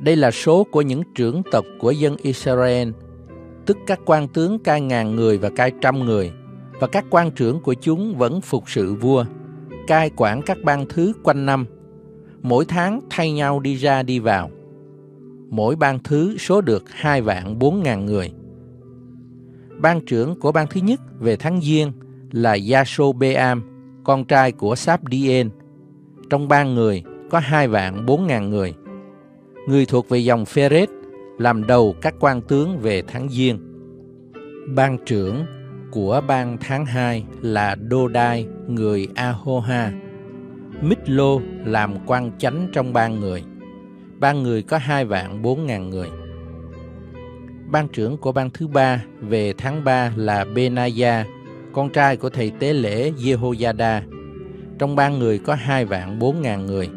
đây là số của những trưởng tộc của dân Israel, tức các quan tướng cai ngàn người và cai trăm người, và các quan trưởng của chúng vẫn phục sự vua, cai quản các bang thứ quanh năm, mỗi tháng thay nhau đi ra đi vào. Mỗi bang thứ số được hai vạn bốn ngàn người. Ban trưởng của bang thứ nhất về tháng Giêng là Yasobeam, con trai của Sabdien. Trong ban người có hai vạn bốn ngàn người. Người thuộc về dòng Phêrết làm đầu các quan tướng về tháng Giêng. Ban trưởng của ban tháng 2 là Đô Đai, người Ahoha. Mít Lô làm quan chánh trong ban người. Ban người có hai vạn bốn ngàn người. Ban trưởng của ban thứ ba về tháng 3 là Benaya, con trai của thầy tế lễ Jehoiada. Trong ban người có hai vạn bốn ngàn người.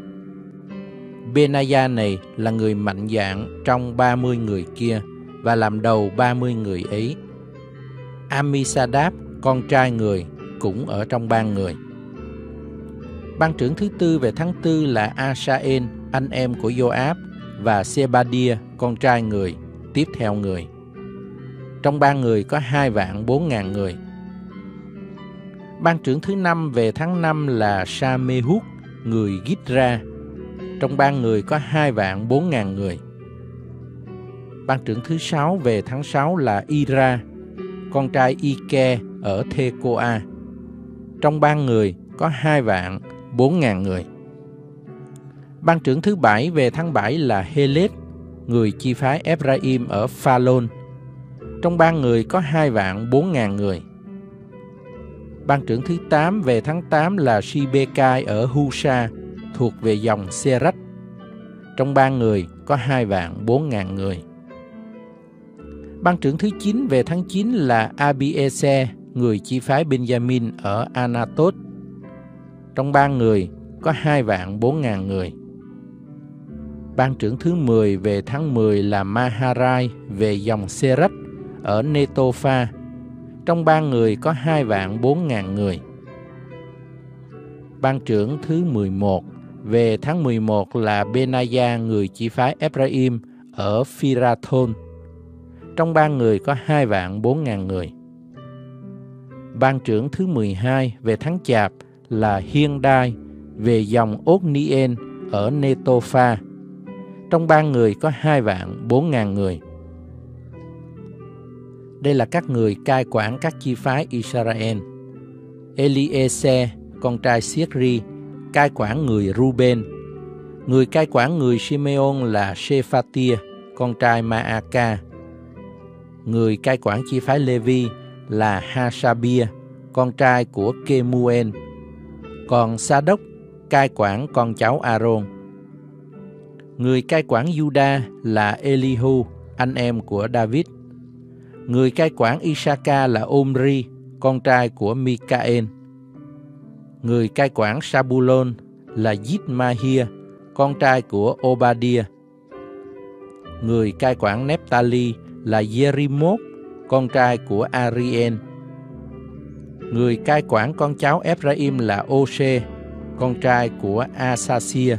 Benaya này là người mạnh dạn trong ba mươi người kia và làm đầu ba mươi người ấy. Amisadab, con trai người, cũng ở trong ban người. Ban trưởng thứ tư về tháng tư là Asael, anh em của Joab, và Sebadia, con trai người, tiếp theo người. Trong ban người có hai vạn bốn ngàn người. Ban trưởng thứ năm về tháng năm là Samehut, người Gitra. Trong ban người có hai vạn bốn ngàn người. Ban trưởng thứ sáu về tháng sáu là Ira, con trai Ike ở Thekoa. Trong ban người có hai vạn bốn ngàn người. Ban trưởng thứ bảy về tháng bảy là Helet, người chi phái Ephraim ở Phalon. Trong ban người có hai vạn bốn ngàn người. Ban trưởng thứ tám về tháng tám là Sibekai ở Husa, thuộc về dòng Serach. Trong ba người có hai vạn bốn ngàn người. Ban trưởng thứ 9 về tháng 9 là Abiese, người chi phái Benjamin ở Anatot. Trong ba người có hai vạn bốn ngàn người. Ban trưởng thứ 10 về tháng 10 là Maharai về dòng Serach ở Netopha. Trong ba người có hai vạn bốn ngàn người. Ban trưởng thứ 11 về tháng 11 là Benaya người chi phái Ephraim ở Phirathon. Trong ban người có hai vạn bốn ngàn người. Ban trưởng thứ 12 về tháng Chạp là Hiên Đai về dòng Otnien ở Netopha. Trong ban người có hai vạn bốn ngàn người. Đây là các người cai quản các chi phái Israel. Eliezer, con trai Siekri, cai quản người Ruben. Người cai quản người Simeon là Shephatia, con trai Maaka. Người cai quản chi phái Levi là Hasabia, con trai của Kemuel. Còn Sa đốc cai quản con cháu Aaron. Người cai quản Juda là Elihu, anh em của David. Người cai quản Isaka là Omri, con trai của Mikael. Người cai quản Sabulon là Yitmahia, con trai của Obadia. Người cai quản Nephtali là Jerimot, con trai của Arien. Người cai quản con cháu Ephraim là Ose, con trai của Asasia.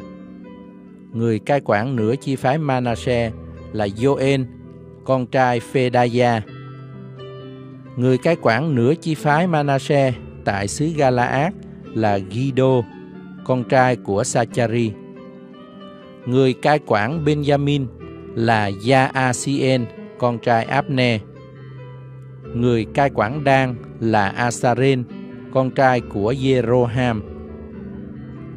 Người cai quản nửa chi phái Manasseh là Joen, con trai Phedaya. Người cai quản nửa chi phái Manasseh tại xứ Galaad là Gido, con trai của Sachari. Người cai quản Benjamin là Yaasien, con trai Abne. Người cai quản Đan là Asaren, con trai của Jeroham.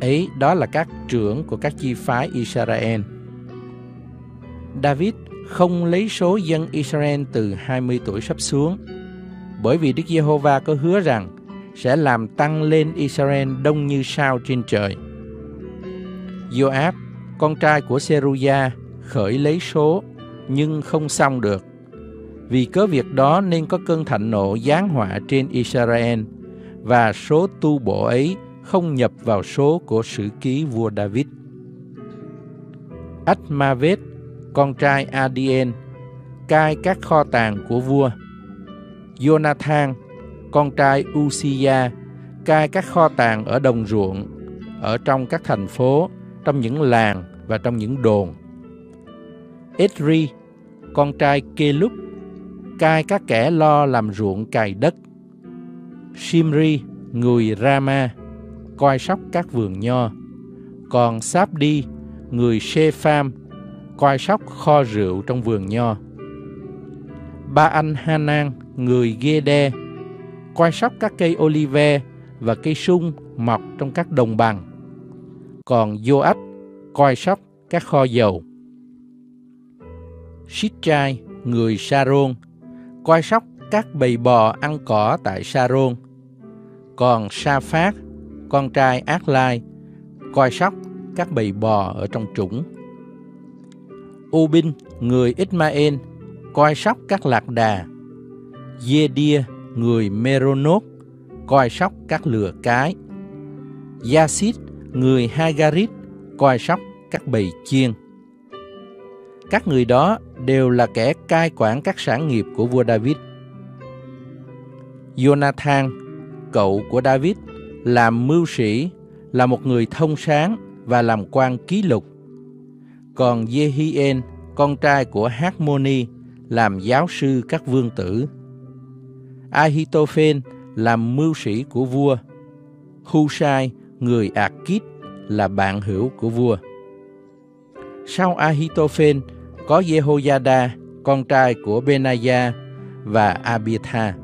Ấy đó là các trưởng của các chi phái Israel. David không lấy số dân Israel từ 20 tuổi sắp xuống, bởi vì Đức Giê-hô-va có hứa rằng sẽ làm tăng lên Israel đông như sao trên trời. Joab, con trai của Seruya, khởi lấy số, nhưng không xong được. Vì cớ việc đó nên có cơn thạnh nộ giáng họa trên Israel, và số tu bổ ấy không nhập vào số của sử ký vua David. Atmavet, con trai Adien, cai các kho tàng của vua. Jonathan, con trai Uzziah, cai các kho tàng ở đồng ruộng, ở trong các thành phố, trong những làng và trong những đồn. Edri, con trai Kelub, cai các kẻ lo làm ruộng cày đất. Shimri, người Rama, coi sóc các vườn nho. Còn Sabdi, người Shepham, coi sóc kho rượu trong vườn nho. Ba anh Hanan, người Gede, coi sóc các cây olive và cây sung mọc trong các đồng bằng. Còn Joab coi sóc các kho dầu. Shitrai, người Saron, coi sóc các bầy bò ăn cỏ tại Saron. Còn Sa Phát, con trai Ác Lai, coi sóc các bầy bò ở trong trũng. Ubin, người Ismael, coi sóc các lạc đà. Dê-đia, người Meronot, coi sóc các lừa cái. Yasid, người Hagarit, coi sóc các bầy chiên. Các người đó đều là kẻ cai quản các sản nghiệp của vua David. Jonathan, cậu của David, làm mưu sĩ, là một người thông sáng và làm quan ký lục. Còn Jehien, con trai của Harmony, làm giáo sư các vương tử. Ahitophen làm mưu sĩ của vua. Husai, người Akit, là bạn hữu của vua. Sau Ahitophen có Jehoiada, con trai của Benaya và Abiathar.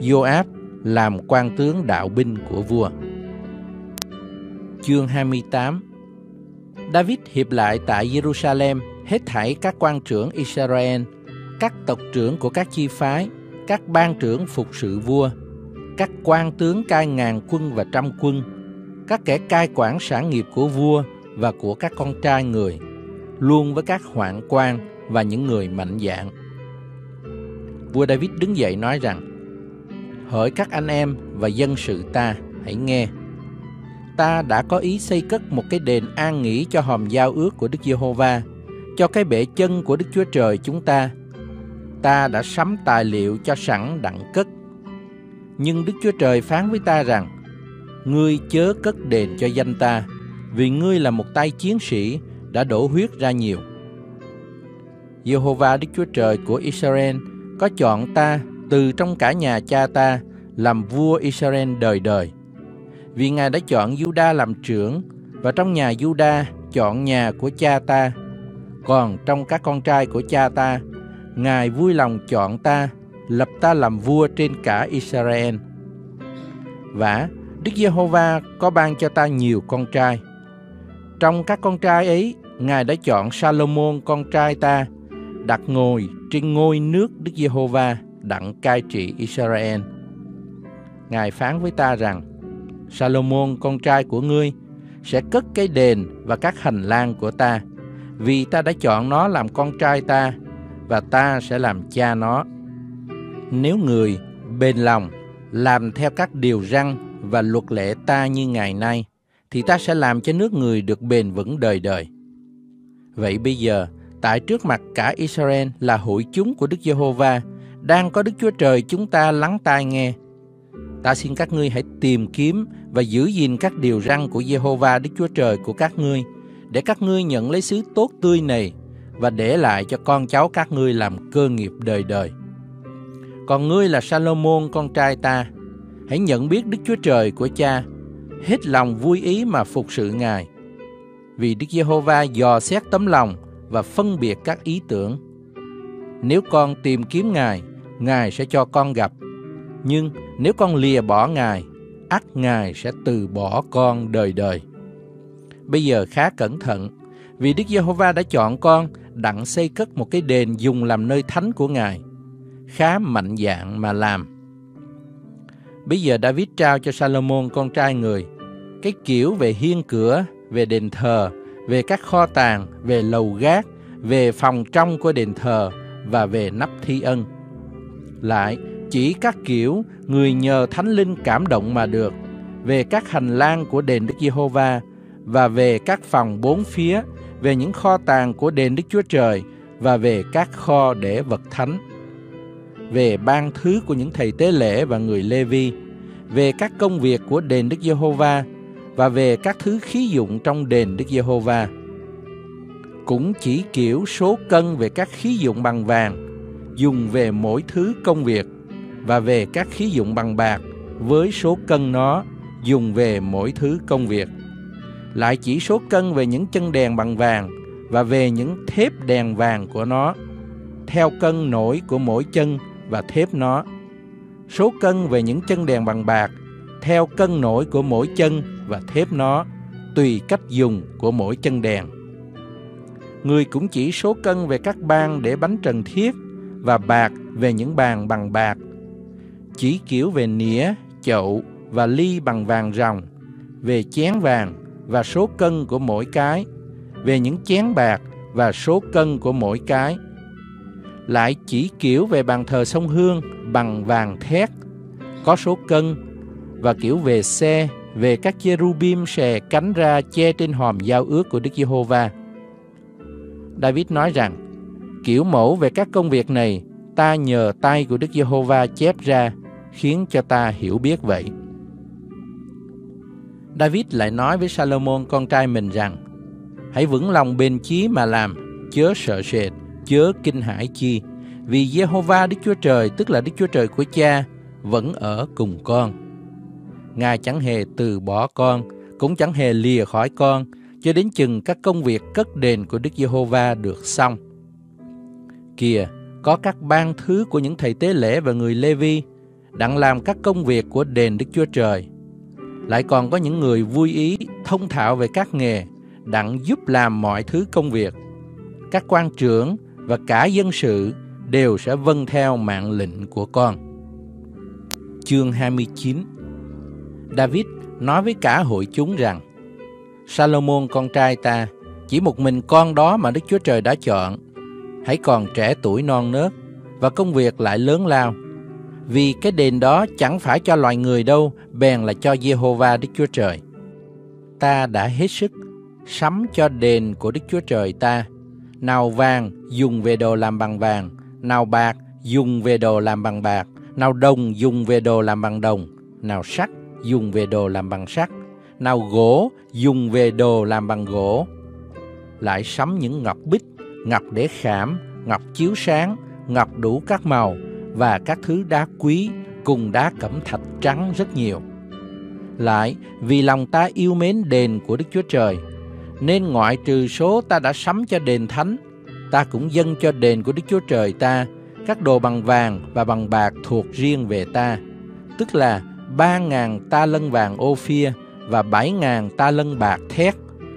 Joab làm quan tướng đạo binh của vua. Chương 28 David hiệp lại tại Jerusalem hết thảy các quan trưởng Israel, các tộc trưởng của các chi phái, các ban trưởng phục sự vua, các quan tướng cai ngàn quân và trăm quân, các kẻ cai quản sản nghiệp của vua và của các con trai người, luôn với các hoạn quan và những người mạnh dạn. Vua David đứng dậy nói rằng, Hỡi các anh em và dân sự ta, hãy nghe. Ta đã có ý xây cất một cái đền an nghỉ cho hòm giao ước của Đức Giê-hô-va, cho cái bệ chân của Đức Chúa Trời chúng ta. Ta đã sắm tài liệu cho sẵn đặng cất. Nhưng Đức Chúa Trời phán với ta rằng, Ngươi chớ cất đền cho danh ta, vì ngươi là một tay chiến sĩ đã đổ huyết ra nhiều. Jehovah Đức Chúa Trời của Israel có chọn ta từ trong cả nhà cha ta làm vua Israel đời đời. Vì Ngài đã chọn Juda làm trưởng và trong nhà Juda chọn nhà của cha ta. Còn trong các con trai của cha ta, Ngài vui lòng chọn ta, lập ta làm vua trên cả Israel. Và Đức Giê-hô-va có ban cho ta nhiều con trai. Trong các con trai ấy, Ngài đã chọn Salomon con trai ta đặt ngồi trên ngôi nước Đức Giê-hô-va đặng cai trị Israel. Ngài phán với ta rằng, Salomon con trai của ngươi sẽ cất cái đền và các hành lang của ta, vì ta đã chọn nó làm con trai ta và ta sẽ làm cha nó. Nếu người bền lòng làm theo các điều răn và luật lệ ta như ngày nay, thì ta sẽ làm cho nước người được bền vững đời đời. Vậy bây giờ, tại trước mặt cả Israel là hội chúng của Đức Giê-hô-va, đang có Đức Chúa Trời chúng ta lắng tai nghe. Ta xin các ngươi hãy tìm kiếm và giữ gìn các điều răn của Giê-hô-va Đức Chúa Trời của các ngươi, để các ngươi nhận lấy sứ tốt tươi này và để lại cho con cháu các ngươi làm cơ nghiệp đời đời. Còn ngươi là Salomon con trai ta, hãy nhận biết Đức Chúa Trời của cha, hết lòng vui ý mà phục sự Ngài. Vì Đức Giê-hô-va dò xét tấm lòng và phân biệt các ý tưởng. Nếu con tìm kiếm Ngài, Ngài sẽ cho con gặp. Nhưng nếu con lìa bỏ Ngài, ắt Ngài sẽ từ bỏ con đời đời. Bây giờ khá cẩn thận, vì Đức Giê-hô-va đã chọn con đặng xây cất một cái đền dùng làm nơi thánh của Ngài. Khá mạnh dạn mà làm. Bây giờ David trao cho Salomon con trai người cái kiểu về hiên cửa, về đền thờ về các kho tàng, về lầu gác, về phòng trong của đền thờ và về nắp thi ân. Lại, chỉ các kiểu người nhờ Thánh Linh cảm động mà được, về các hành lang của đền Đức Giê-hô-va và về các phòng bốn phía, về những kho tàng của đền Đức Chúa Trời và về các kho để vật thánh. Về ban thứ của những thầy tế lễ và người Lê-vi, về các công việc của đền Đức Giê-hô-va và về các thứ khí dụng trong đền Đức Giê-hô-va. Cũng chỉ kiểu số cân về các khí dụng bằng vàng, dùng về mỗi thứ công việc và về các khí dụng bằng bạc với số cân nó dùng về mỗi thứ công việc. Lại chỉ số cân về những chân đèn bằng vàng và về những thép đèn vàng của nó, theo cân nổi của mỗi chân và thép nó. Số cân về những chân đèn bằng bạc, theo cân nổi của mỗi chân và thép nó, tùy cách dùng của mỗi chân đèn. Người cũng chỉ số cân về các ban để bánh trần thiết và bạc về những bàn bằng bạc. Chỉ kiểu về nĩa, chậu và ly bằng vàng ròng, về chén vàng và số cân của mỗi cái, về những chén bạc và số cân của mỗi cái. Lại chỉ kiểu về bàn thờ sông Hương bằng vàng thét, có số cân, và kiểu về xe, về các cherubim xè cánh ra che trên hòm giao ước của Đức Giê-hô-va. David nói rằng, kiểu mẫu về các công việc này, ta nhờ tay của Đức Giê-hô-va chép ra, khiến cho ta hiểu biết vậy. David lại nói với Salomon con trai mình rằng, hãy vững lòng bền chí mà làm, chớ sợ sệt, chớ kinh hãi chi, vì Jehovah Đức Chúa Trời, tức là Đức Chúa Trời của cha, vẫn ở cùng con. Ngài chẳng hề từ bỏ con, cũng chẳng hề lìa khỏi con, cho đến chừng các công việc cất đền của Đức Giê-hô-va được xong. Kìa, có các ban thứ của những thầy tế lễ và người Lê-vi đặng làm các công việc của đền Đức Chúa Trời. Lại còn có những người vui ý, thông thạo về các nghề, đặng giúp làm mọi thứ công việc. Các quan trưởng và cả dân sự đều sẽ vâng theo mạng lệnh của con. Chương 29 David nói với cả hội chúng rằng Salomon con trai ta chỉ một mình con đó mà Đức Chúa Trời đã chọn hãy còn trẻ tuổi non nớt và công việc lại lớn lao vì cái đền đó chẳng phải cho loài người đâu bèn là cho Jehovah Đức Chúa Trời. Ta đã hết sức sắm cho đền của Đức Chúa Trời ta. Nào vàng dùng về đồ làm bằng vàng. Nào bạc dùng về đồ làm bằng bạc. Nào đồng dùng về đồ làm bằng đồng. Nào sắt dùng về đồ làm bằng sắt, nào gỗ dùng về đồ làm bằng gỗ. Lại sắm những ngọc bích, ngọc để khảm, ngọc chiếu sáng, ngọc đủ các màu và các thứ đá quý cùng đá cẩm thạch trắng rất nhiều. Lại, vì lòng ta yêu mến đền của Đức Chúa Trời, nên ngoại trừ số ta đã sắm cho đền thánh, ta cũng dâng cho đền của Đức Chúa Trời ta các đồ bằng vàng và bằng bạc thuộc riêng về ta, tức là ba ngàn ta lân vàng ô phia và bảy ngàn ta lân bạc thét,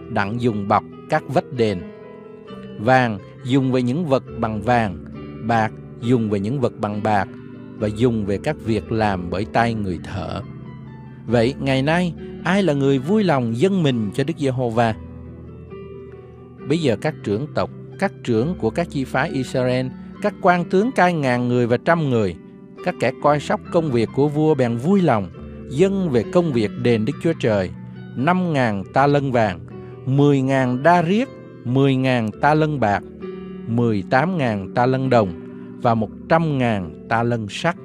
đặng dùng bọc các vách đền. Vàng dùng về những vật bằng vàng, bạc dùng về những vật bằng bạc và dùng về các việc làm bởi tay người thợ. Vậy ngày nay ai là người vui lòng dâng mình cho Đức Giê-hô-va? Bây giờ các trưởng tộc, các trưởng của các chi phái Israel, các quan tướng cai ngàn người và trăm người các kẻ coi sóc công việc của vua bèn vui lòng dâng về công việc đền Đức Chúa Trời năm ngàn ta lân vàng, mười ngàn đa riết, mười ngàn ta lân bạc, mười tám ngàn ta lân đồng và một trăm ngàn ta lân sắt.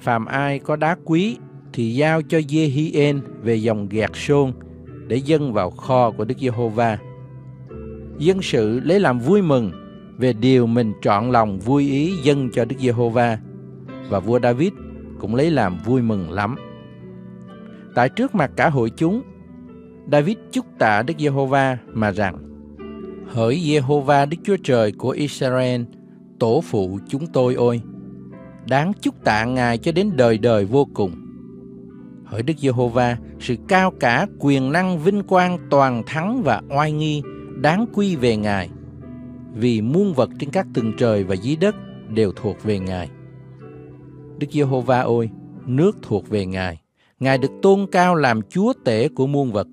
Phàm ai có đá quý thì giao cho Zehiên về dòng gạt sôn để dâng vào kho của Đức Giê-hô-va. Dân sự lấy làm vui mừng về điều mình trọn lòng vui ý dâng cho Đức Giê-hô-va và vua David cũng lấy làm vui mừng lắm. Tại trước mặt cả hội chúng, David chúc tạ Đức Giê-hô-va mà rằng: Hỡi Giê-hô-va Đức Chúa Trời của Israel, tổ phụ chúng tôi ôi, đáng chúc tạ Ngài cho đến đời đời vô cùng. Hỡi Đức Giê-hô-va, sự cao cả, quyền năng, vinh quang, toàn thắng và oai nghi đáng quy về Ngài vì muôn vật trên các tầng trời và dưới đất đều thuộc về Ngài. Đức Giê-hô-va ôi, nước thuộc về Ngài. Ngài được tôn cao làm chúa tể của muôn vật.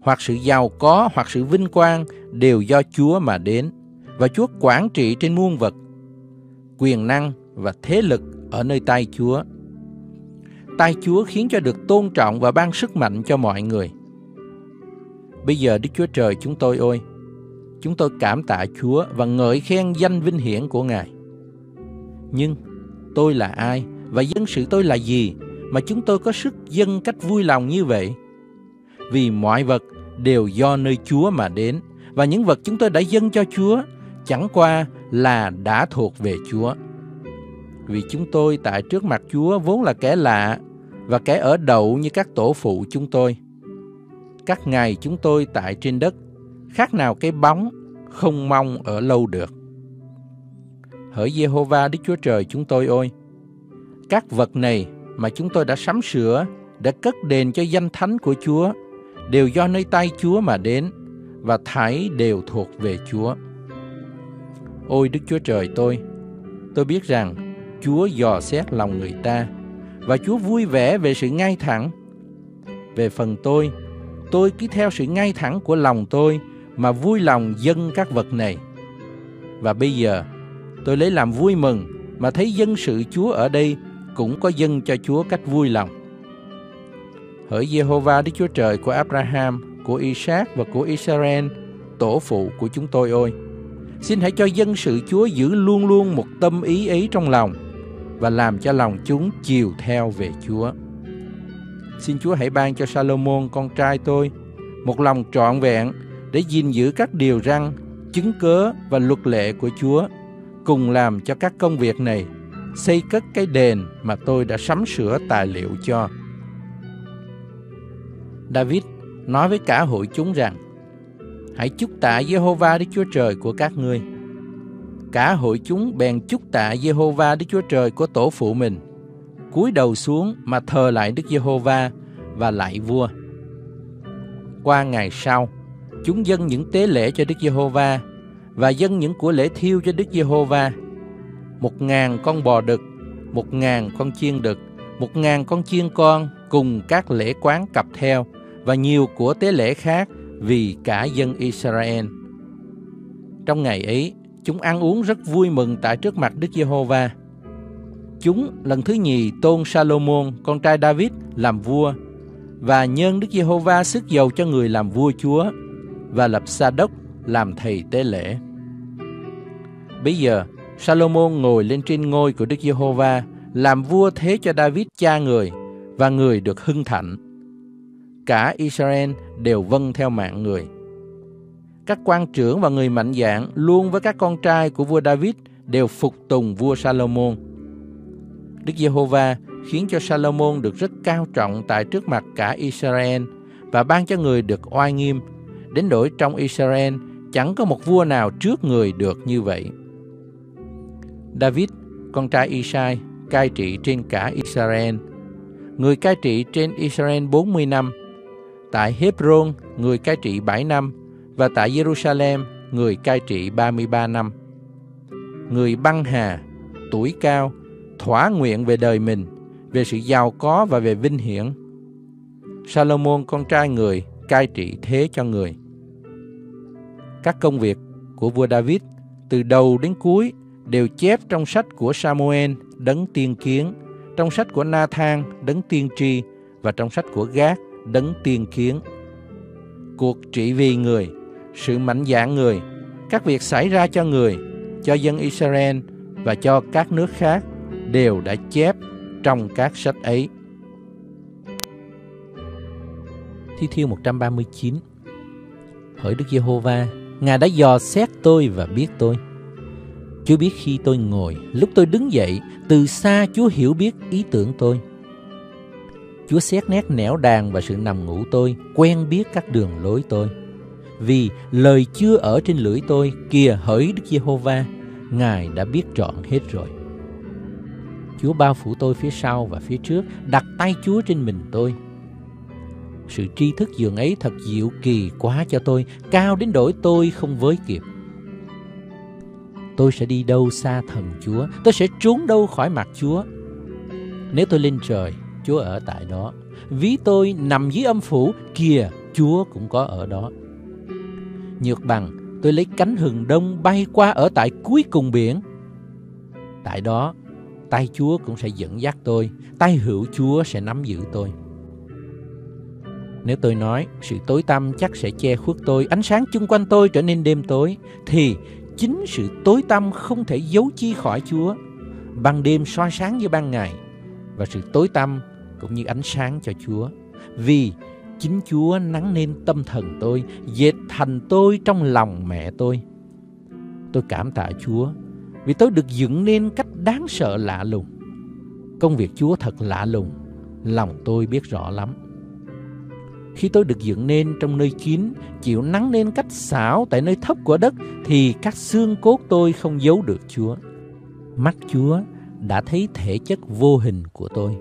hoặc sự giàu có hoặc sự vinh quang đều do Chúa mà đến và Chúa quản trị trên muôn vật. Quyền năng và thế lực ở nơi tay Chúa. Tay Chúa khiến cho được tôn trọng và ban sức mạnh cho mọi người. Bây giờ Đức Chúa Trời chúng tôi ơi, chúng tôi cảm tạ Chúa và ngợi khen danh vinh hiển của Ngài. Nhưng tôi là ai và dân sự tôi là gì mà chúng tôi có sức dân cách vui lòng như vậy? Vì mọi vật đều do nơi Chúa mà đến và những vật chúng tôi đã dâng cho Chúa chẳng qua là đã thuộc về Chúa. Vì chúng tôi tại trước mặt Chúa vốn là kẻ lạ và kẻ ở đậu như các tổ phụ chúng tôi. Các ngày chúng tôi tại trên đất khác nào cái bóng không mong ở lâu được. Hỡi Jehovah Đức Chúa Trời chúng tôi ơi, các vật này mà chúng tôi đã sắm sửa, đã cất đền cho danh thánh của Chúa, đều do nơi tay Chúa mà đến, và thảy đều thuộc về Chúa. Ôi Đức Chúa Trời tôi, tôi biết rằng Chúa dò xét lòng người ta, và Chúa vui vẻ về sự ngay thẳng. Về phần tôi, tôi cứ theo sự ngay thẳng của lòng tôi mà vui lòng dâng các vật này. Và bây giờ, tôi lấy làm vui mừng mà thấy dân sự Chúa ở đây cũng có dâng cho Chúa cách vui lòng. Hỡi Jehovah Đức Chúa Trời của Abraham, của Isaac và của Israel, tổ phụ của chúng tôi ơi, xin hãy cho dân sự Chúa giữ luôn luôn một tâm ý ấy trong lòng và làm cho lòng chúng chiều theo về Chúa. Xin Chúa hãy ban cho Salomon con trai tôi một lòng trọn vẹn để gìn giữ các điều răn, chứng cớ và luật lệ của Chúa, cùng làm cho các công việc này xây cất cái đền mà tôi đã sắm sửa tài liệu cho. David nói với cả hội chúng rằng, Hãy chúc tạ Jehovah Đức Chúa Trời của các ngươi. Cả hội chúng bèn chúc tạ Jehovah Đức Chúa Trời của tổ phụ mình, cúi đầu xuống mà thờ lại Đức Giê-hô-va và lại vua. Qua ngày sau, chúng dâng những tế lễ cho Đức Giê-hô-va và dâng những của lễ thiêu cho Đức Giê-hô-va. Một ngàn con bò đực, một ngàn con chiên đực, một ngàn con chiên con cùng các lễ quán cặp theo và nhiều của tế lễ khác vì cả dân Israel. Trong ngày ấy, chúng ăn uống rất vui mừng tại trước mặt Đức Giê-hô-va. Chúng lần thứ nhì tôn Salomon, con trai David, làm vua và nhân Đức Giê-hô-va sức dầu cho người làm vua Chúa và lập Sa-đốc làm thầy tế lễ. Bây giờ, Salomon ngồi lên trên ngôi của Đức Giê-hô-va, làm vua thế cho David cha người và người được hưng thạnh. Cả Israel đều vâng theo mạng người. Các quan trưởng và người mạnh dạn luôn với các con trai của vua David đều phục tùng vua Salomon. Đức Giê-hô-va khiến cho Salomon được rất cao trọng tại trước mặt cả Israel và ban cho người được oai nghiêm, đến đổi trong Israel chẳng có một vua nào trước người được như vậy. David, con trai Isai, cai trị trên cả Israel. Người cai trị trên Israel 40 năm. Tại Hebron, người cai trị 7 năm. Và tại Jerusalem, người cai trị 33 năm. Người băng hà, tuổi cao, thỏa nguyện về đời mình, về sự giàu có và về vinh hiển. Salomon con trai người cai trị thế cho người. Các công việc của vua David từ đầu đến cuối đều chép trong sách của Samuel đấng tiên kiến, trong sách của Nathan đấng tiên tri và trong sách của Gác đấng tiên kiến. Cuộc trị vì người, sự mạnh dạn người, các việc xảy ra cho người, cho dân Israel và cho các nước khác đều đã chép trong các sách ấy. Thi Thiên 139 Hỡi Đức Giê-hô-va, Ngài đã dò xét tôi và biết tôi. Chúa biết khi tôi ngồi, lúc tôi đứng dậy, từ xa Chúa hiểu biết ý tưởng tôi. Chúa xét nét nẻo đàn và sự nằm ngủ tôi, quen biết các đường lối tôi. Vì lời chưa ở trên lưỡi tôi, kìa hỡi Đức Giê-hô-va, Ngài đã biết trọn hết rồi. Chúa bao phủ tôi phía sau và phía trước, đặt tay Chúa trên mình tôi. Sự tri thức dường ấy thật diệu kỳ quá cho tôi, cao đến đổi tôi không với kịp. Tôi sẽ đi đâu xa thần Chúa, tôi sẽ trốn đâu khỏi mặt Chúa. Nếu tôi lên trời, Chúa ở tại đó. Ví tôi nằm dưới âm phủ, kìa, Chúa cũng có ở đó. Nhược bằng, tôi lấy cánh hừng đông bay qua ở tại cuối cùng biển. Tại đó, tay Chúa cũng sẽ dẫn dắt tôi, tay hữu Chúa sẽ nắm giữ tôi. Nếu tôi nói sự tối tăm chắc sẽ che khuất tôi, ánh sáng chung quanh tôi trở nên đêm tối, thì chính sự tối tăm không thể giấu chi khỏi Chúa. Ban đêm soi sáng như ban ngày, và sự tối tăm cũng như ánh sáng cho Chúa. Vì chính Chúa nắng nên tâm thần tôi, dệt thành tôi trong lòng mẹ tôi. Tôi cảm tạ Chúa vì tôi được dựng nên cách đáng sợ lạ lùng. Công việc Chúa thật lạ lùng, lòng tôi biết rõ lắm. Khi tôi được dựng nên trong nơi kín, chịu nắng nên cách xảo tại nơi thấp của đất, thì các xương cốt tôi không giấu được Chúa. Mắt Chúa đã thấy thể chất vô hình của tôi.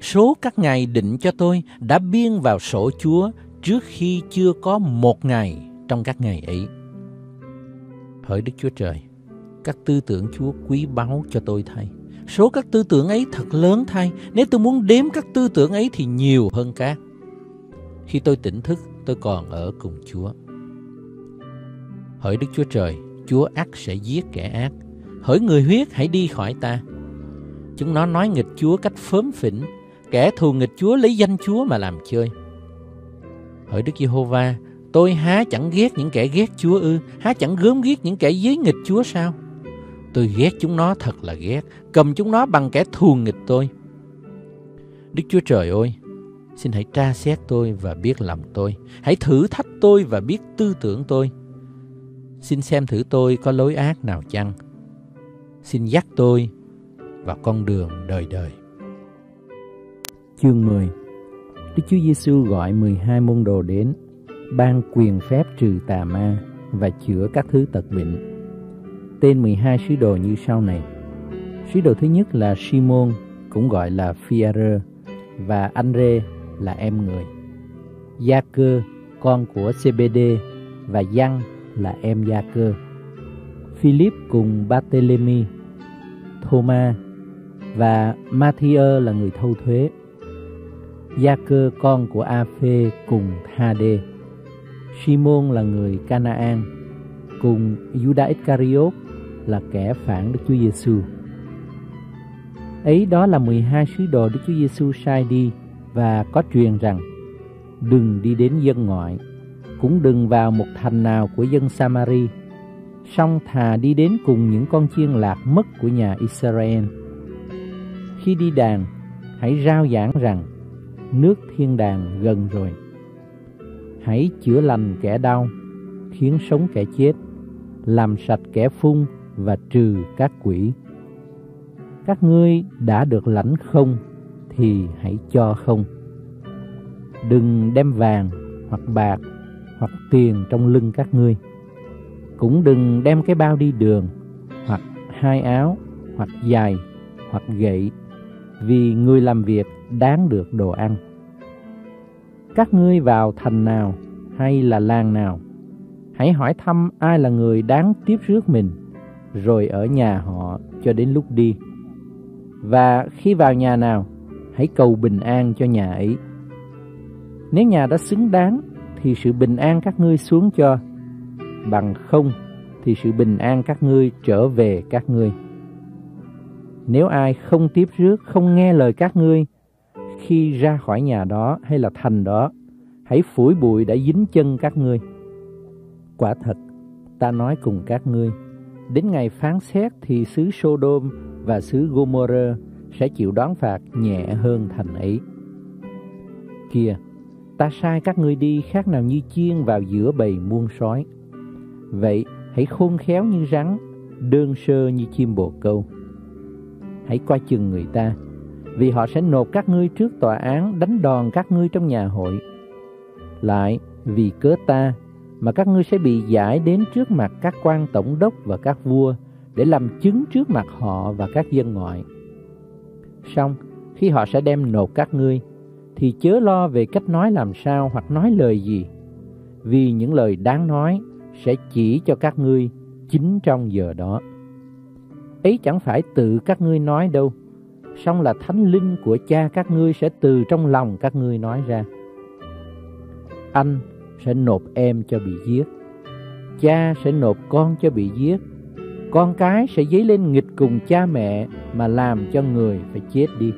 Số các ngày định cho tôi đã biên vào sổ Chúa trước khi chưa có một ngày trong các ngày ấy. Hỡi Đức Chúa Trời, các tư tưởng Chúa quý báu cho tôi thay. Số các tư tưởng ấy thật lớn thay. Nếu tôi muốn đếm các tư tưởng ấy thì nhiều hơn các. Khi tôi tỉnh thức, tôi còn ở cùng Chúa. Hỡi Đức Chúa Trời, Chúa ác sẽ giết kẻ ác. Hỡi người huyết hãy đi khỏi ta. Chúng nó nói nghịch Chúa cách phớm phỉnh. Kẻ thù nghịch Chúa lấy danh Chúa mà làm chơi. Hỡi Đức Giê-hô-va, tôi há chẳng ghét những kẻ ghét Chúa ư, há chẳng gớm ghét những kẻ dối nghịch Chúa sao? Tôi ghét chúng nó thật là ghét, cầm chúng nó bằng kẻ thù nghịch tôi. Đức Chúa Trời ơi, xin hãy tra xét tôi và biết lòng tôi. Hãy thử thách tôi và biết tư tưởng tôi. Xin xem thử tôi có lối ác nào chăng. Xin dắt tôi vào con đường đời đời. Chương 10 Đức Chúa Giêsu gọi 12 môn đồ đến, ban quyền phép trừ tà ma và chữa các thứ tật bệnh. Tên 12 sứ đồ như sau này. Sứ đồ thứ nhất là Simon, cũng gọi là Phi-a-rơ, và Andre là em người. Gia cơ, con của CBD, và Giăng là em Gia cơ. Philip cùng Barthélemy, Thomas và Matthew là người thâu thuế. Gia cơ con của A Phê cùng Thade. Simon là người Canaan cùng Judas Iscariot là kẻ phản Đức Chúa Giêsu. Ấy đó là 12 sứ đồ Đức Chúa Giêsu sai đi và có truyền rằng đừng đi đến dân ngoại, cũng đừng vào một thành nào của dân Samari, song thà đi đến cùng những con chiên lạc mất của nhà Israel. Khi đi đàn, hãy rao giảng rằng nước thiên đàng gần rồi. Hãy chữa lành kẻ đau, khiến sống kẻ chết, làm sạch kẻ phun và trừ các quỷ. Các ngươi đã được lãnh không thì hãy cho không. Đừng đem vàng hoặc bạc hoặc tiền trong lưng các ngươi. Cũng đừng đem cái bao đi đường hoặc hai áo hoặc giày hoặc gậy vì người làm việc đáng được đồ ăn. Các ngươi vào thành nào hay là làng nào, hãy hỏi thăm ai là người đáng tiếp rước mình rồi ở nhà họ cho đến lúc đi. Và khi vào nhà nào, hãy cầu bình an cho nhà ấy. Nếu nhà đã xứng đáng, thì sự bình an các ngươi xuống cho. Bằng không, thì sự bình an các ngươi trở về các ngươi. Nếu ai không tiếp rước, không nghe lời các ngươi, khi ra khỏi nhà đó hay là thành đó, hãy phủi bụi đã dính chân các ngươi. Quả thật, ta nói cùng các ngươi, Đến ngày phán xét thì xứ Sodom và xứ Gomorrah sẽ chịu đoán phạt nhẹ hơn thành ấy. Kìa, ta sai các ngươi đi khác nào như chiên vào giữa bầy muôn sói. Vậy hãy khôn khéo như rắn, đơn sơ như chim bồ câu. Hãy coi chừng người ta, vì họ sẽ nộp các ngươi trước tòa án đánh đòn các ngươi trong nhà hội. Lại, vì cớ ta mà các ngươi sẽ bị giải đến trước mặt các quan tổng đốc và các vua để làm chứng trước mặt họ và các dân ngoại. Xong, khi họ sẽ đem nộp các ngươi, thì chớ lo về cách nói làm sao hoặc nói lời gì, vì những lời đáng nói sẽ chỉ cho các ngươi chính trong giờ đó. Ấy chẳng phải tự các ngươi nói đâu, song là thánh linh của cha, các ngươi sẽ từ trong lòng các ngươi nói ra. anh sẽ nộp em cho bị giết. Cha sẽ nộp con cho bị giết. Con cái sẽ dấy lên nghịch cùng cha mẹ mà làm cho người phải chết đi.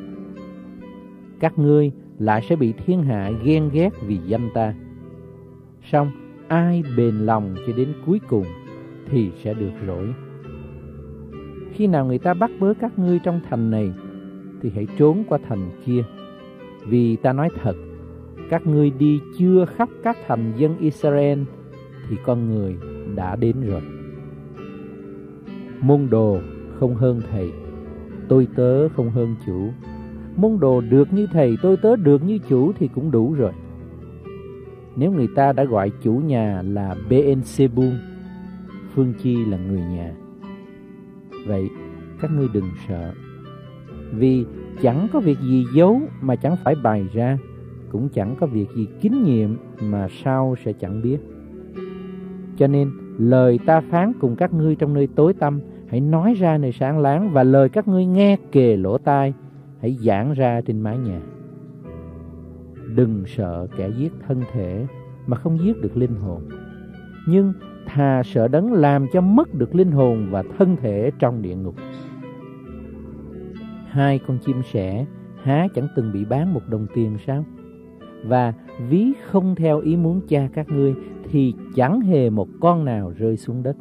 Các ngươi lại sẽ bị thiên hạ ghen ghét vì danh ta. Song ai bền lòng cho đến cuối cùng thì sẽ được rỗi. Khi nào người ta bắt bớ các ngươi trong thành này thì hãy trốn qua thành kia. Vì ta nói thật, các ngươi đi chưa khắp các thành dân Israel thì con người đã đến rồi. Môn đồ không hơn thầy, tôi tớ không hơn chủ. Môn đồ được như thầy, tôi tớ được như chủ thì cũng đủ rồi. Nếu người ta đã gọi chủ nhà là Beelzebul, Phương Chi là người nhà. Vậy các ngươi đừng sợ, vì chẳng có việc gì giấu mà chẳng phải bày ra, cũng chẳng có việc gì kín nhiệm mà sau sẽ chẳng biết. Cho nên lời ta phán cùng các ngươi trong nơi tối tăm hãy nói ra nơi sáng láng và lời các ngươi nghe kề lỗ tai hãy giảng ra trên mái nhà. Đừng sợ kẻ giết thân thể mà không giết được linh hồn. Nhưng thà sợ đấng làm cho mất được linh hồn và thân thể trong địa ngục. Hai con chim sẻ há chẳng từng bị bán một đồng tiền sao? Và ví không theo ý muốn cha các ngươi thì chẳng hề một con nào rơi xuống đất.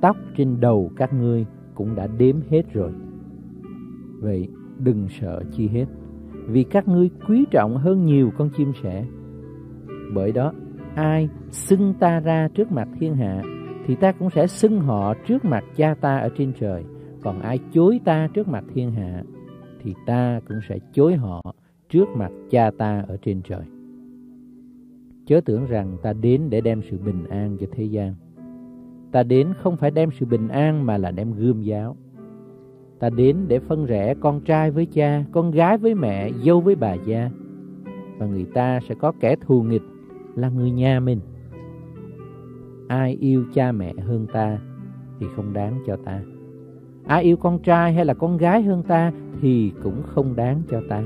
Tóc trên đầu các ngươi cũng đã đếm hết rồi. Vậy đừng sợ chi hết, vì các ngươi quý trọng hơn nhiều con chim sẻ. Bởi đó, ai xưng ta ra trước mặt thiên hạ, thì ta cũng sẽ xưng họ trước mặt cha ta ở trên trời. Còn ai chối ta trước mặt thiên hạ, thì ta cũng sẽ chối họ trước mặt cha ta ở trên trời. Chớ tưởng rằng ta đến để đem sự bình an cho thế gian. Ta đến không phải đem sự bình an mà là đem gươm giáo. Ta đến để phân rẽ con trai với cha, con gái với mẹ, dâu với bà gia. Và người ta sẽ có kẻ thù nghịch là người nhà mình. Ai yêu cha mẹ hơn ta thì không đáng cho ta. Ai yêu con trai hay là con gái hơn ta thì cũng không đáng cho ta.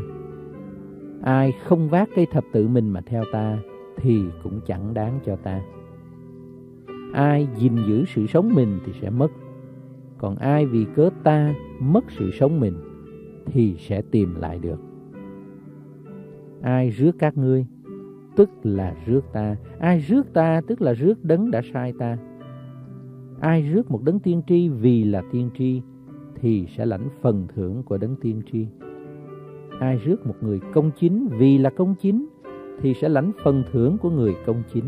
Ai không vác cây thập tự mình mà theo ta thì cũng chẳng đáng cho ta. Ai gìn giữ sự sống mình thì sẽ mất. Còn ai vì cớ ta mất sự sống mình thì sẽ tìm lại được. Ai rước các ngươi, tức là rước ta. Ai rước ta, tức là rước đấng đã sai ta. Ai rước một đấng tiên tri vì là tiên tri thì sẽ lãnh phần thưởng của đấng tiên tri. Ai rước một người công chính vì là công chính thì sẽ lãnh phần thưởng của người công chính.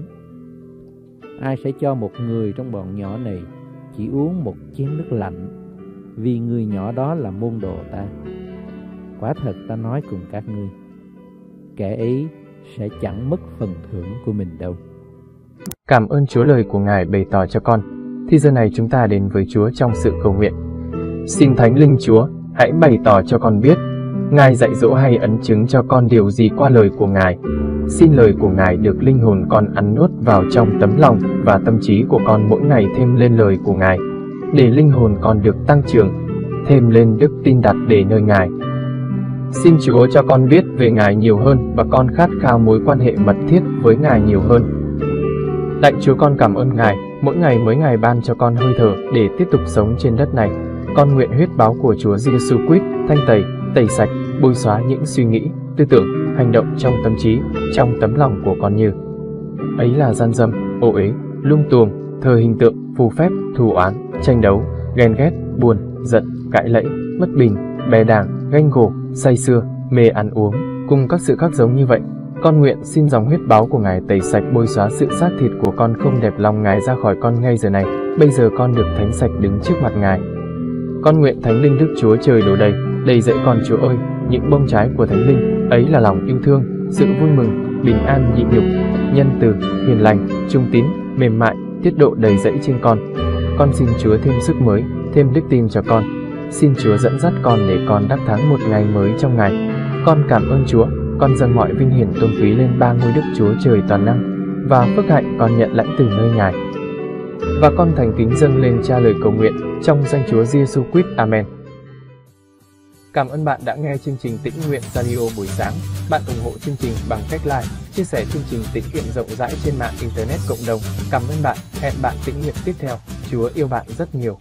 Ai sẽ cho một người trong bọn nhỏ này chỉ uống một chén nước lạnh vì người nhỏ đó là môn đồ ta. Quả thật ta nói cùng các ngươi, kẻ ấy sẽ chẳng mất phần thưởng của mình đâu. Cảm ơn Chúa lời của Ngài bày tỏ cho con. Thì giờ này chúng ta đến với Chúa trong sự cầu nguyện. Xin Thánh Linh Chúa, hãy bày tỏ cho con biết, Ngài dạy dỗ hay ấn chứng cho con điều gì qua lời của Ngài. Xin lời của Ngài được linh hồn con ăn nuốt vào trong tấm lòng và tâm trí của con mỗi ngày thêm lên lời của Ngài, để linh hồn con được tăng trưởng, thêm lên đức tin đặt để nơi Ngài. Xin Chúa cho con biết về Ngài nhiều hơn và con khát khao mối quan hệ mật thiết với Ngài nhiều hơn. Lạy Chúa con cảm ơn Ngài, mỗi ngày mỗi ngày ban cho con hơi thở để tiếp tục sống trên đất này. Con nguyện huyết báo của Chúa Giêsu Christ thanh tẩy, tẩy sạch, bôi xóa những suy nghĩ, tư tưởng, hành động trong tâm trí, trong tấm lòng của con như ấy là gian dâm, ô uế, lung tuồng, thờ hình tượng, phù phép, thù oán, tranh đấu, ghen ghét, buồn, giận, cãi lẫy, mất bình, bè đảng, ganh gổ, say xưa, mê ăn uống, cùng các sự khác giống như vậy. Con nguyện xin dòng huyết báo của Ngài tẩy sạch bôi xóa sự xác thịt của con không đẹp lòng Ngài ra khỏi con ngay giờ này. Bây giờ con được thánh sạch đứng trước mặt Ngài. Con nguyện Thánh Linh Đức Chúa trời đổ đầy, đầy dẫy con Chúa ơi, những bông trái của Thánh Linh, ấy là lòng yêu thương, sự vui mừng, bình an nhịn nhục, nhân từ, hiền lành, trung tín, mềm mại, tiết độ đầy dẫy trên con. Con xin Chúa thêm sức mới, thêm đức tin cho con. Xin Chúa dẫn dắt con để con đắc thắng một ngày mới trong ngày. Con cảm ơn Chúa, con dâng mọi vinh hiển tôn quý lên ba ngôi Đức Chúa trời toàn năng và phước hạnh con nhận lãnh từ nơi Ngài. Và con thành kính dâng lên cha lời cầu nguyện trong danh Chúa Giêsu Christ. Amen. Cảm ơn bạn đã nghe chương trình Tĩnh Nguyện Radio buổi sáng. Bạn ủng hộ chương trình bằng cách like, chia sẻ chương trình tĩnh nguyện rộng rãi trên mạng Internet cộng đồng. Cảm ơn bạn. Hẹn bạn tĩnh nguyện tiếp theo. Chúa yêu bạn rất nhiều.